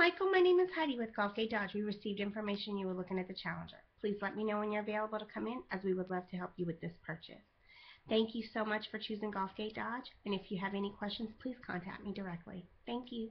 Michael. My name is Heidi with Gulfgate Dodge. We received information you were looking at the Challenger. Please let me know when you're available to come in, as we would love to help you with this purchase. Thank you so much for choosing Gulfgate Dodge, and if you have any questions, please contact me directly. Thank you.